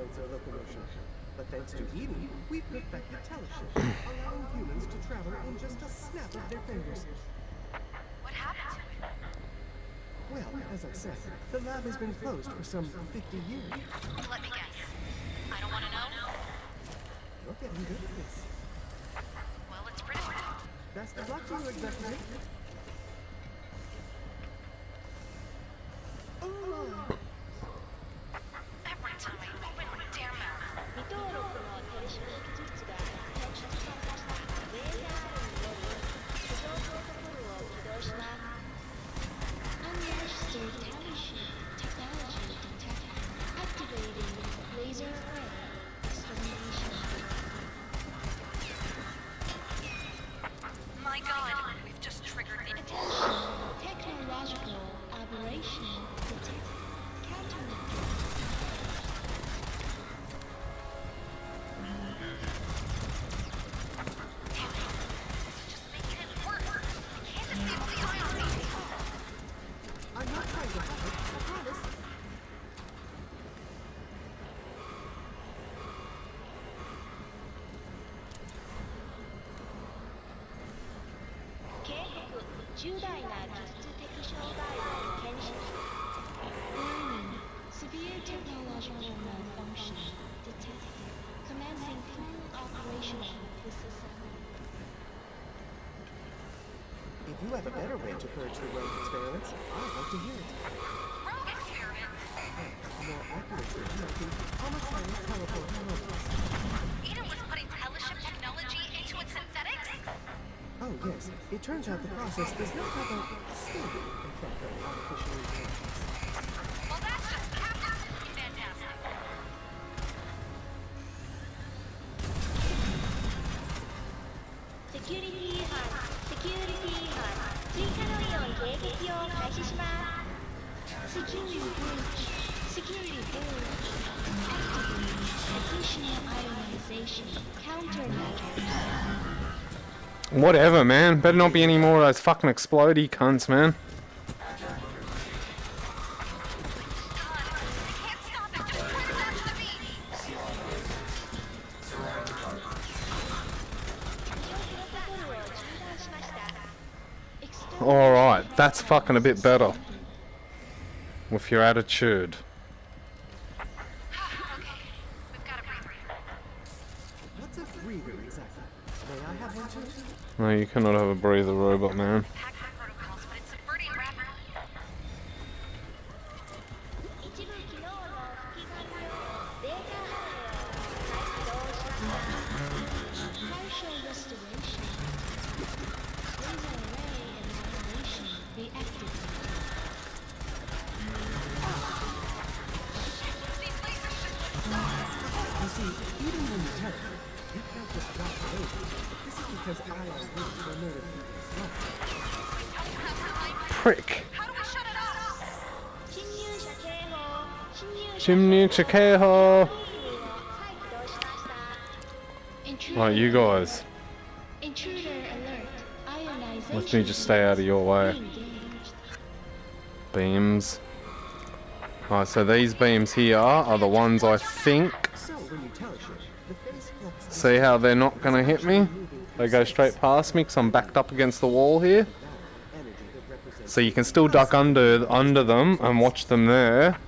modes of locomotion. But thanks to Eden, we've perfected teleship, allowing humans to travel in just a snap of their fingers. What happened to it? Well, as I said, the lab has been closed for some 50 years. Let me guess. I don't want to know. You're getting good at this. Well, it's pretty. Best of luck to you, executive. 重大な技術的障害を検出 Warning Severe technological malfunction detected Commencing full operation disassembly If you have a better way to purge the rogue experiments, I'd like to hear it. Rogue experiments. More accurately, I think homicidal teleport It turns out the process does not have a stable effect on artificial intelligence. Well, that's just absolutely fantastic. セキュリティ違反セキュリティ違反追加のイオン迎撃を開始します Security breach Security breach Activating additional ionization countermeasures Whatever, man. Better not be any more of those fucking explodey cunts, man. Alright, that's fucking a bit better. With your attitude. What's a breather exactly? No, you cannot have a breather robot, man. した Intruder Right, you guys. Let me just stay out of your way. Beams. Right, so these beams here are the ones I think. See how they're not gonna hit me? They go straight past me because I'm backed up against the wall here. So you can still duck under under them and watch them there.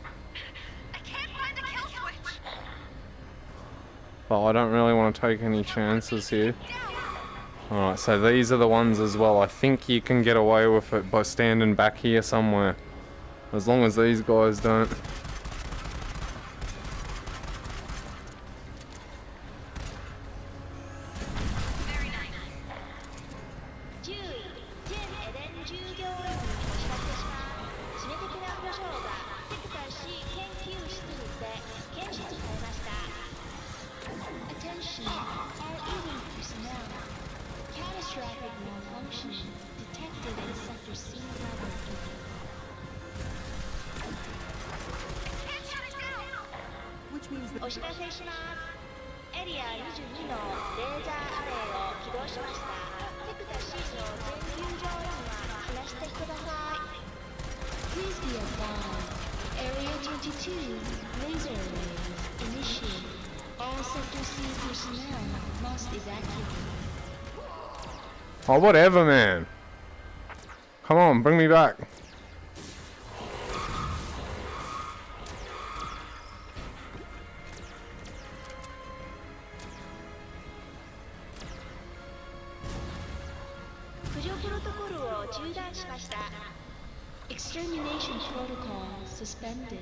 But I don't really want to take any chances here. Alright, so these are the ones as well. I think you can get away with it by standing back here somewhere. As long as these guys don't. お知らせしますエリア22のレーザーアレイを起動しましたセクター C の全従業員は話してください Please be advised Area 22 laser arrays initiated Sector C personnel must evacuate. Oh, whatever, man. Come on, bring me back. Extermination protocol suspended.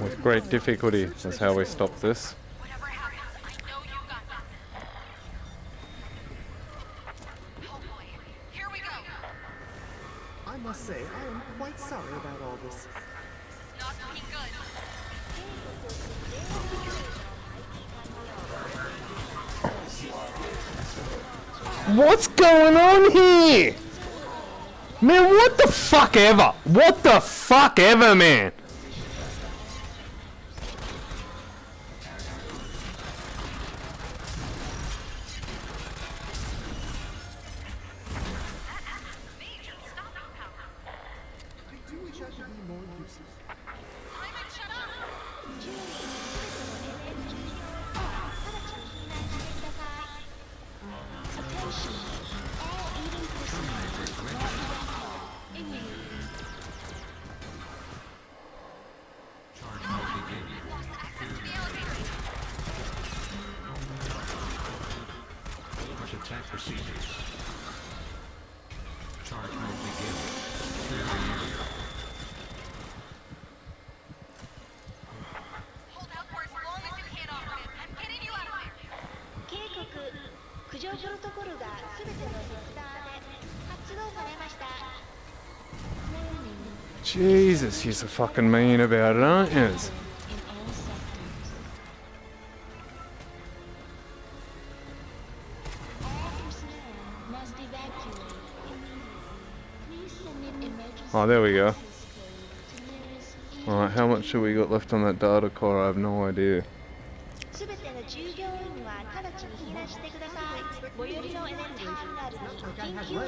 With great difficulty. Search That's how we stop this. I know you got this. Boy, here we go. I must say, I am quite sorry about all this. Not looking good. What's going on here? Man, what the fuck ever? What the fuck ever, man? Could be Jesus, you're so fucking mean about it, aren't you? Oh, there we go. Alright, how much have we got left on that data core? I have no idea. すべての従業員は直ちに避難してください最寄りのエネターミナルに緊急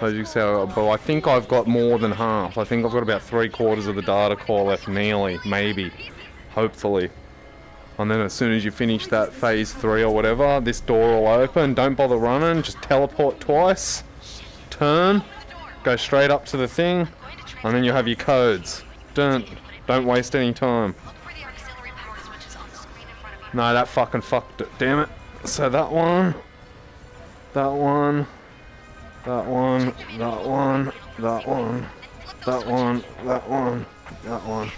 So as you can see, I got- but I think I've got more than half. I think I've got about three quarters of the data core left, nearly, maybe, hopefully. And then as soon as you finish that phase three or whatever, this door will open. Don't bother running, just teleport twice, turn, go straight up to the thing, and then you have your codes. Don't, don't waste any time. No, that fucking fucked it. Damn it. So that one. That one. That one. That one. That one. That one. That one. That one.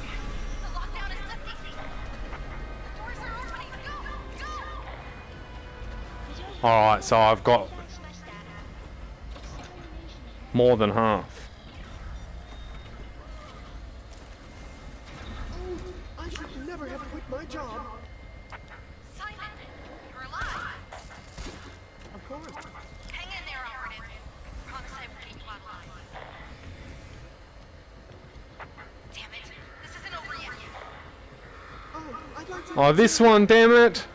Alright, so I've got more than half. Oh, this one, damn it!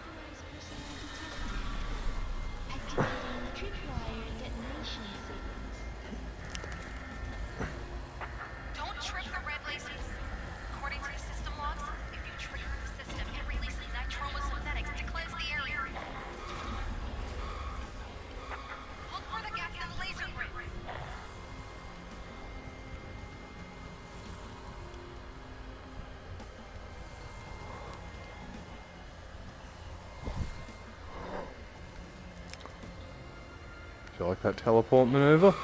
Like that teleport maneuver?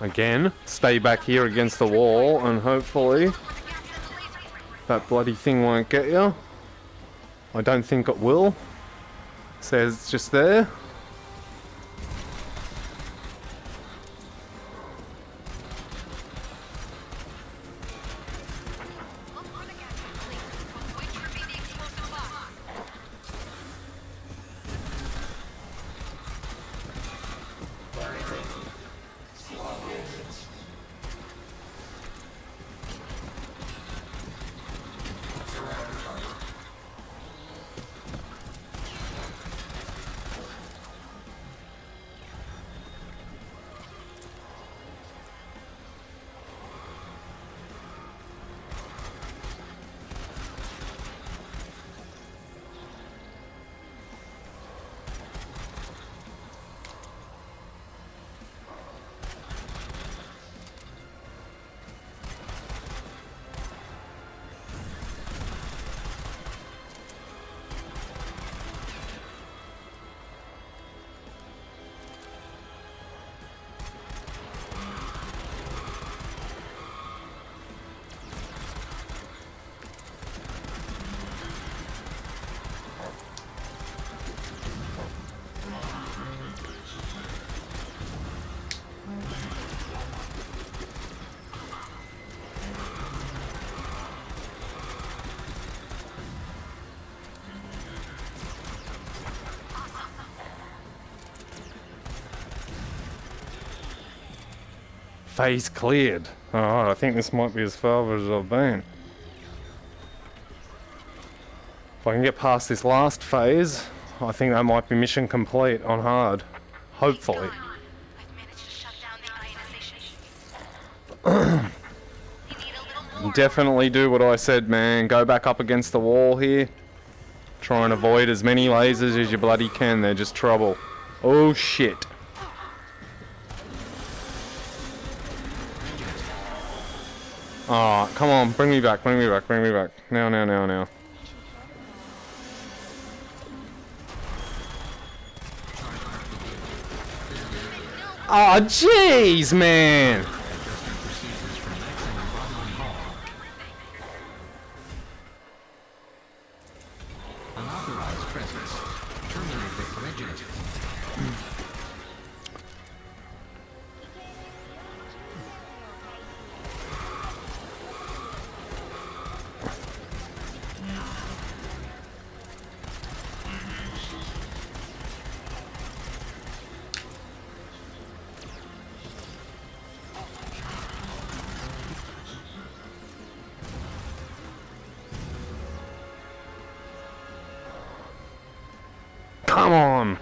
Again, stay back here against the wall and hopefully that bloody thing won't get you. I don't think it will. Says it's just there. Phase cleared. Alright, I think this might be as far as I've been. If I can get past this last phase, I think that might be mission complete on hard. Hopefully. I've managed to shut down the ionization. you need a little more. Definitely do what I said, man. Go back up against the wall here. Try and avoid as many lasers as you bloody can. They're just trouble. Oh shit. Ah, come on, bring me back, bring me back, bring me back. Now, now, now, now. Ah, jeez, man. Of here.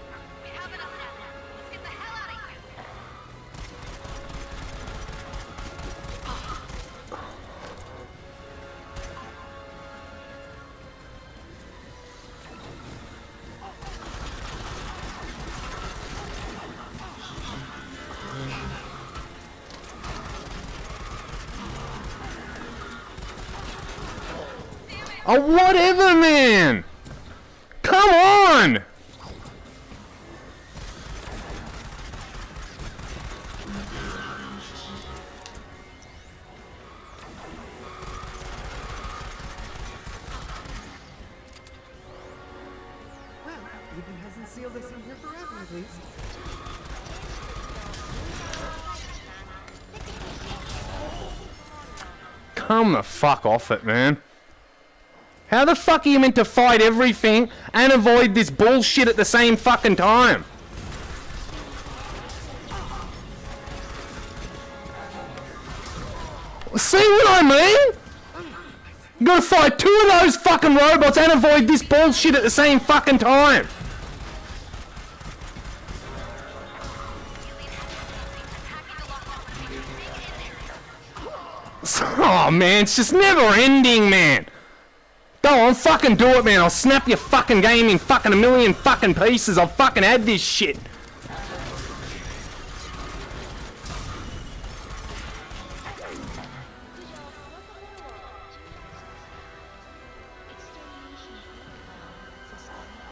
Oh, whatever, man. Come on. Come the fuck off it, man. How the fuck are you meant to fight everything and avoid this bullshit at the same fucking time? See what I mean? You gotta fight two of those fucking robots and avoid this bullshit at the same fucking time. Man, it's just never ending, man. Go on, fucking do it, man. I'll snap your fucking game in fucking a million fucking pieces. I'll fucking add this shit.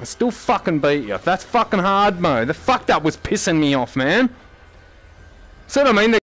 I still fucking beat you. That's fucking hard mode. The fuck that was pissing me off, man. What I mean?